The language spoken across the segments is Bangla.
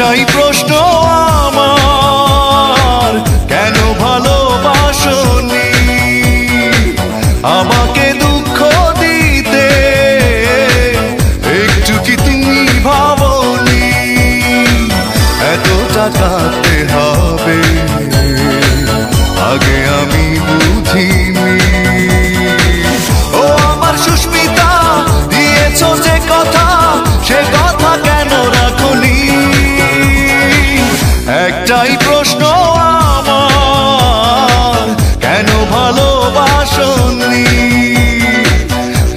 এটাই প্রশ্ন আমার। কেন ভালোবাসনি আমাকে দুঃখ দিতে একটু কি তুমি ভাবনি এত টাকা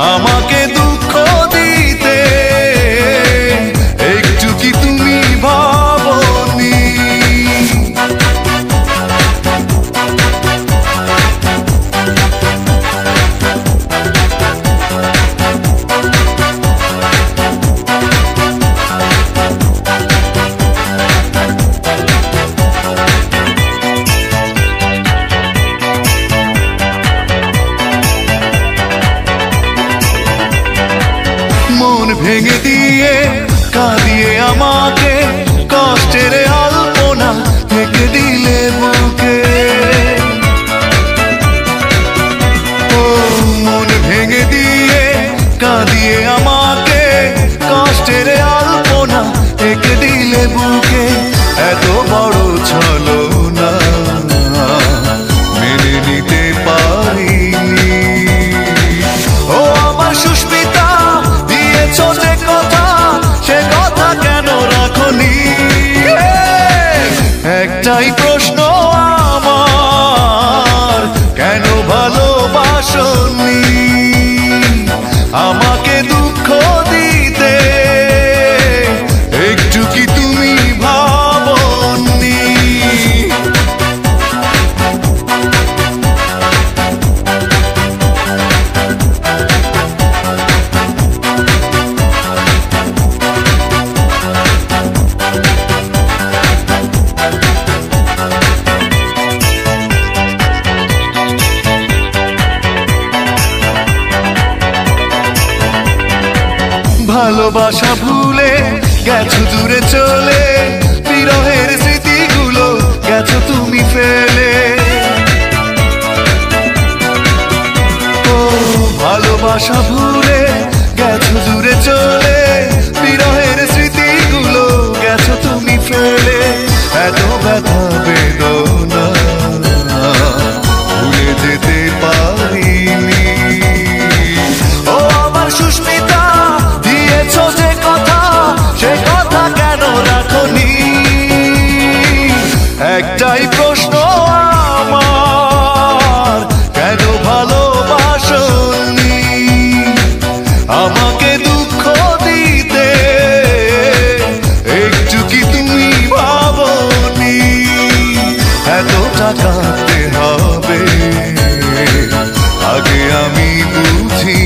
Amor ভেঙে দিয়ে কাঁদিয়ে আমাকে এটাই প্রশ্ন আমার। কেন ভালোবাসনি? আমার ভালোবাসা ভুলে গেছো দূরে চলে, বিরহের স্মৃতিগুলো গেছো তুমি ফেলে। ও, ভালোবাসা ভুলে গেছ দূরে চলে একটাই প্রশ্ন আমার, কেন ভালোবাসনি আমাকে দুঃখ দিতে একটু কি তুমি ভাবনি? এত টাকাতে হবে, আগে আমি বুঝি